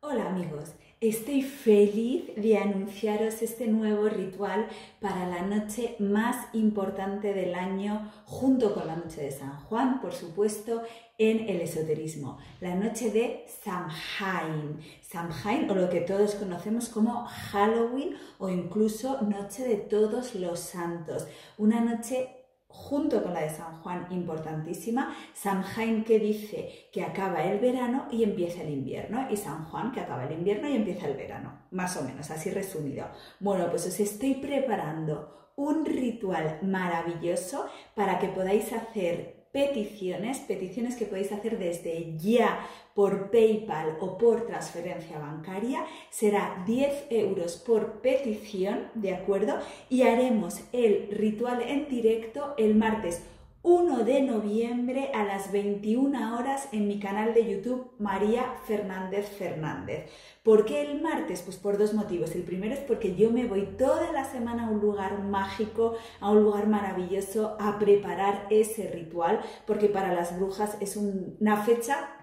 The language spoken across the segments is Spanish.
Hola amigos, estoy feliz de anunciaros este nuevo ritual para la noche más importante del año, junto con la noche de San Juan, por supuesto, en el esoterismo, la noche de Samhain. Samhain o lo que todos conocemos como Halloween o incluso Noche de Todos los Santos, una noche junto con la de San Juan importantísima, Samhain que dice que acaba el verano y empieza el invierno, y San Juan que acaba el invierno y empieza el verano, más o menos, así resumido. Bueno, pues os estoy preparando un ritual maravilloso para que podáis hacer peticiones, peticiones que podéis hacer desde ya por PayPal o por transferencia bancaria. Será 10 euros por petición, ¿de acuerdo? Y haremos el ritual en directo el martes 1 de noviembre a las 21 horas en mi canal de YouTube María Fernández Fernández. ¿Por qué el martes? Pues por dos motivos. El primero es porque yo me voy toda la semana a un lugar mágico, a un lugar maravilloso, a preparar ese ritual, porque para las brujas es una fecha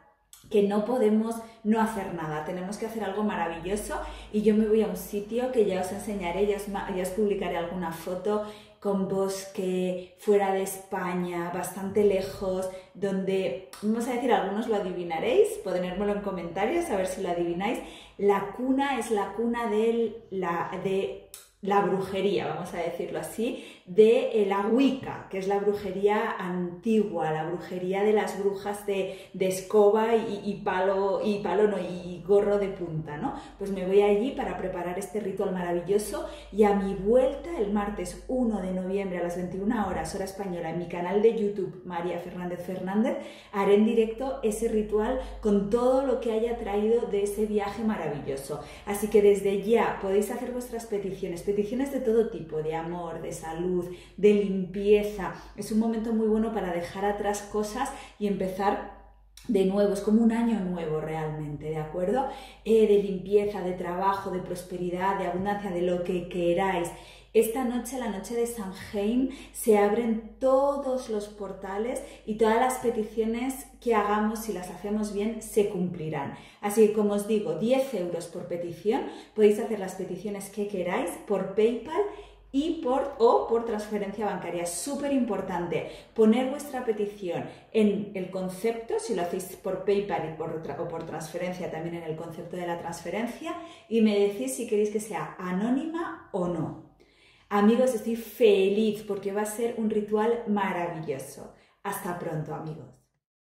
que no podemos no hacer nada, tenemos que hacer algo maravilloso y yo me voy a un sitio que ya os enseñaré, ya os, publicaré alguna foto con bosque, fuera de España, bastante lejos, donde, vamos a decir, algunos lo adivinaréis, ponérmelo en comentarios a ver si lo adivináis, la cuna es la cuna de la, de la brujería, vamos a decirlo así, de eh, la Wicca, que es la brujería antigua, la brujería de las brujas de, escoba y, palo, y palo no, y gorro de punta, ¿no? Pues me voy allí para preparar este ritual maravilloso y a mi vuelta el martes 1 de noviembre a las 21 horas, hora española, en mi canal de YouTube, María Fernández Fernández, haré en directo ese ritual con todo lo que haya traído de ese viaje maravilloso. Así que desde ya podéis hacer vuestras peticiones, peticiones de todo tipo, de amor, de salud, de limpieza. Es un momento muy bueno para dejar atrás cosas y empezar de nuevo, es como un año nuevo realmente, ¿de acuerdo? Eh, de limpieza, de trabajo, de prosperidad, de abundancia, de lo que queráis. Esta noche, la noche de Samhain, se abren todos los portales y todas las peticiones que hagamos, si las hacemos bien, se cumplirán. Así que, como os digo, 10 euros por petición, podéis hacer las peticiones que queráis por PayPal y por o por transferencia bancaria. Es súper importante poner vuestra petición en el concepto, si lo hacéis por PayPal y por, o por transferencia, también en el concepto de la transferencia, y me decís si queréis que sea anónima o no. Amigos, estoy feliz porque va a ser un ritual maravilloso. Hasta pronto, amigos.